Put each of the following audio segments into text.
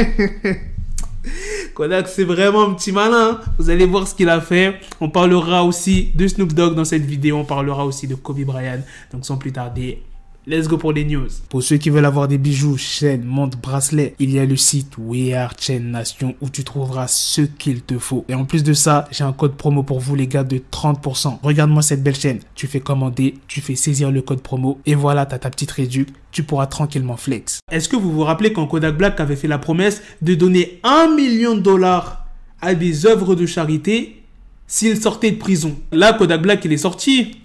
Kodak, c'est vraiment un petit malin. Vous allez voir ce qu'il a fait. On parlera aussi de Snoop Dogg dans cette vidéo. On parlera aussi de Kobe Bryant. Donc, sans plus tarder, Let's go pour les news. Pour ceux qui veulent avoir des bijoux, chaînes, montres, bracelets, il y a le site We Are Chain Nation où tu trouveras ce qu'il te faut. Et en plus de ça, j'ai un code promo pour vous les gars de 30%. Regarde-moi cette belle chaîne. Tu fais commander, tu fais saisir le code promo et voilà, t'as ta petite réduction. Tu pourras tranquillement flex. Est-ce que vous vous rappelez quand Kodak Black avait fait la promesse de donner 1 million de dollars à des œuvres de charité s'il sortait de prison? Là, Kodak Black, il est sorti.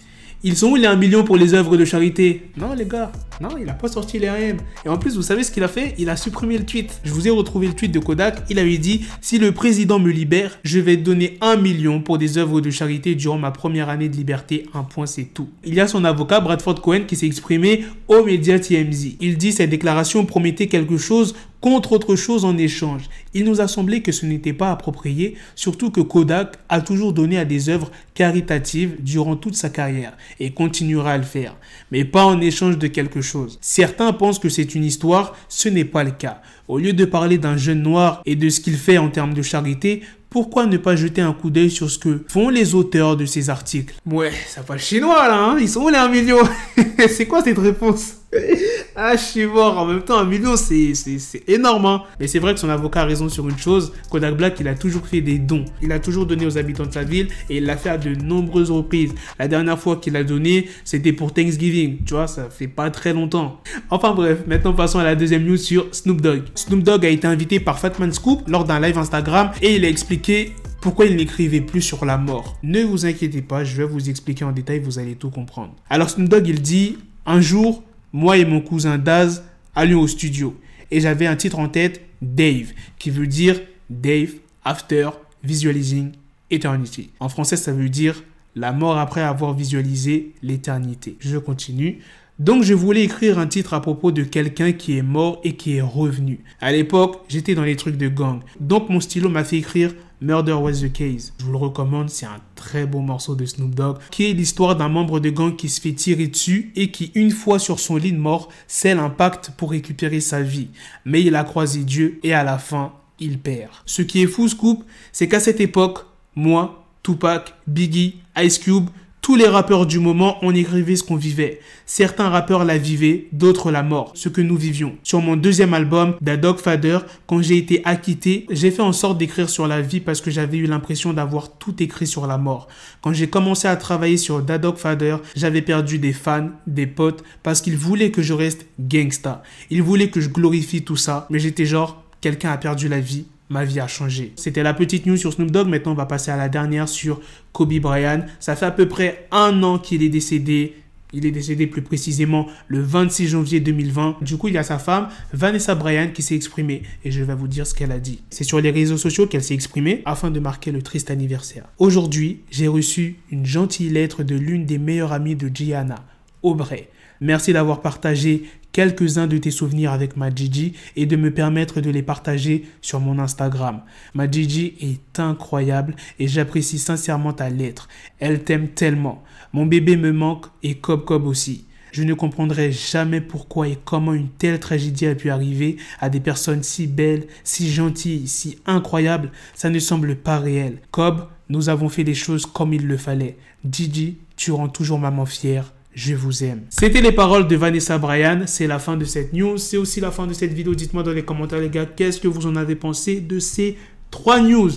Ils sont où les 1 million pour les œuvres de charité Non, les gars, non, il n'a pas sorti les RM. Et en plus, vous savez ce qu'il a fait? Il a supprimé le tweet. Je vous ai retrouvé le tweet de Kodak. Il avait dit Si le président me libère, je vais donner 1 million pour des œuvres de charité durant ma première année de liberté. Un point, c'est tout. Il y a son avocat, Bradford Cohen, qui s'est exprimé aux médias TMZ. Il dit Cette déclaration promettait quelque chose contre autre chose en échange. Il nous a semblé que ce n'était pas approprié, surtout que Kodak a toujours donné à des œuvres caritatives durant toute sa carrière et continuera à le faire, mais pas en échange de quelque chose. Certains pensent que c'est une histoire, ce n'est pas le cas. Au lieu de parler d'un jeune noir et de ce qu'il fait en termes de charité, pourquoi ne pas jeter un coup d'œil sur ce que font les auteurs de ces articles? Ouais, ça parle chinois là, hein? Ils sont où les 1 million C'est quoi cette réponse? Ah, je suis mort. En même temps, un million, c'est énorme. Hein. Mais c'est vrai que son avocat a raison sur une chose. Kodak Black, il a toujours fait des dons. Il a toujours donné aux habitants de sa ville et il l'a fait à de nombreuses reprises. La dernière fois qu'il a donné, c'était pour Thanksgiving. Tu vois, ça fait pas très longtemps. Enfin bref, maintenant passons à la deuxième news sur Snoop Dogg. Snoop Dogg a été invité par Fatman Scoop lors d'un live Instagram et il a expliqué pourquoi il n'écrivait plus sur la mort. Ne vous inquiétez pas, je vais vous expliquer en détail, vous allez tout comprendre. Alors Snoop Dogg, il dit, un jour, moi et mon cousin Daz allions au studio. Et j'avais un titre en tête, Dave, qui veut dire Dave After Visualizing Eternity. En français, ça veut dire la mort après avoir visualisé l'éternité. Je continue. Donc je voulais écrire un titre à propos de quelqu'un qui est mort et qui est revenu. À l'époque, j'étais dans les trucs de gang. Donc mon stylo m'a fait écrire Murder Was the Case. Je vous le recommande, c'est un très beau morceau de Snoop Dogg, qui est l'histoire d'un membre de gang qui se fait tirer dessus et qui, une fois sur son lit de mort, scelle un pacte pour récupérer sa vie. Mais il a croisé Dieu et à la fin, il perd. Ce qui est fou, Scoop, c'est qu'à cette époque, moi, Tupac, Biggie, Ice Cube, tous les rappeurs du moment, on écrivait ce qu'on vivait. Certains rappeurs la vivaient, d'autres la mort, ce que nous vivions. Sur mon deuxième album, Da Dog Father, quand j'ai été acquitté, j'ai fait en sorte d'écrire sur la vie parce que j'avais eu l'impression d'avoir tout écrit sur la mort. Quand j'ai commencé à travailler sur Da Dog Father, j'avais perdu des fans, des potes, parce qu'ils voulaient que je reste gangsta. Ils voulaient que je glorifie tout ça, mais j'étais genre, quelqu'un a perdu la vie, ma vie a changé. C'était la petite news sur Snoop Dogg. Maintenant, on va passer à la dernière sur Kobe Bryant. Ça fait à peu près un an qu'il est décédé. Il est décédé plus précisément le 26 janvier 2020. Du coup, il y a sa femme, Vanessa Bryant, qui s'est exprimée. Et je vais vous dire ce qu'elle a dit. C'est sur les réseaux sociaux qu'elle s'est exprimée afin de marquer le triste anniversaire. Aujourd'hui, j'ai reçu une gentille lettre de l'une des meilleures amies de Gianna, Aubrey. Merci d'avoir partagé quelques-uns de tes souvenirs avec ma Gigi et de me permettre de les partager sur mon Instagram. Ma Gigi est incroyable et j'apprécie sincèrement ta lettre. Elle t'aime tellement. Mon bébé me manque et Cob Cob aussi. Je ne comprendrai jamais pourquoi et comment une telle tragédie a pu arriver à des personnes si belles, si gentilles, si incroyables. Ça ne semble pas réel. Cobb, nous avons fait les choses comme il le fallait. Gigi, tu rends toujours maman fière je vous aime. C'était les paroles de Vanessa Bryan. C'est la fin de cette news. C'est aussi la fin de cette vidéo. Dites-moi dans les commentaires, les gars, qu'est-ce que vous en avez pensé de ces trois news?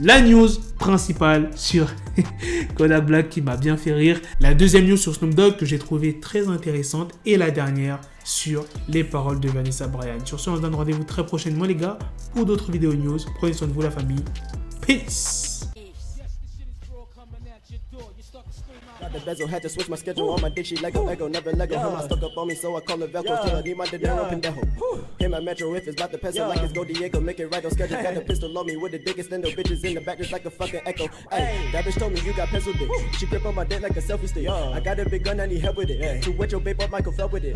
La news principale sur Kodak Black qui m'a bien fait rire. La deuxième news sur Snoop Dogg que j'ai trouvé très intéressante. Et la dernière sur les paroles de Vanessa Bryan. Sur ce, on se donne rendez-vous très prochainement les gars pour d'autres vidéos news. Prenez soin de vous la famille. Peace the bezel, had to switch my schedule on my dick, she Lego, Ego, never Lego. Him, I stuck up on me, so I call her Velcro. Till I need my dinero, pendejo. Him, my metro, if it's about the peso, like it's go Diego, make it right on schedule. Got a pistol on me with the biggest endo, bitches in the back, just like a fucking echo. Hey, that bitch told me you got pencil dick. She grip on my dick like a selfie stick. I got a big gun, I need help with it. To wet your babe up, Michael fell with it.